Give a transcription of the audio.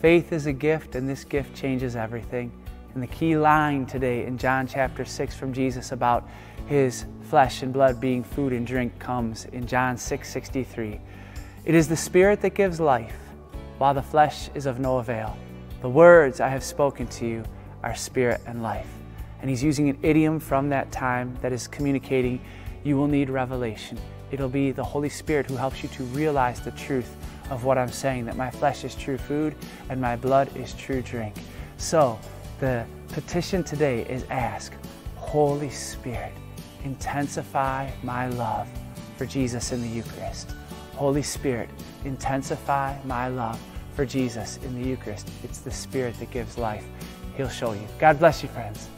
Faith is a gift, and this gift changes everything. And the key line today in John chapter 6 from Jesus about his flesh and blood being food and drink comes in John 6 63. It is the Spirit that gives life, while the flesh is of no avail. The words I have spoken to you are spirit and life. And he's using an idiom from that time that is communicating you will need revelation. It'll be the Holy Spirit who helps you to realize the truth of what I'm saying that my flesh is true food and my blood is true drink. So, the petition today is ask, Holy Spirit, intensify my love for Jesus in the Eucharist. Holy Spirit, intensify my love for Jesus in the Eucharist. It's the Spirit that gives life. He'll show you. God bless you, friends.